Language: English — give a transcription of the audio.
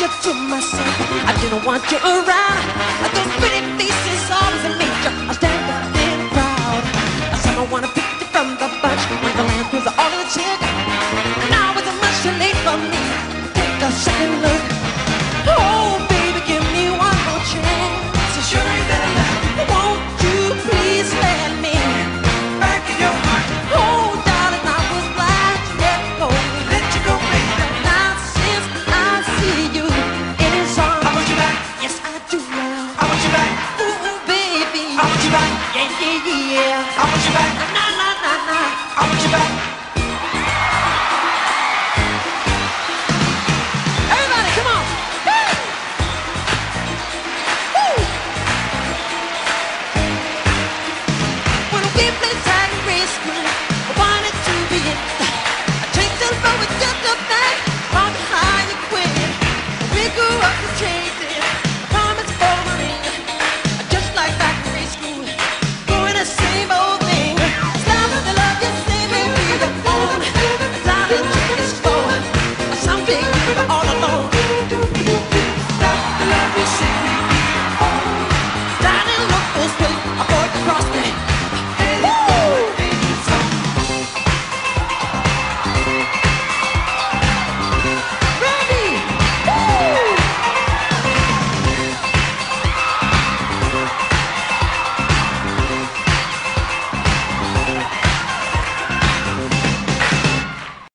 you to myself. I didn't want you around. Those pretty faces always made you stand up and proud. Someone wanna pick you from the bunch when the land was all in the chick. Now it's much too late for me. Take a second look. Na na. I want you back.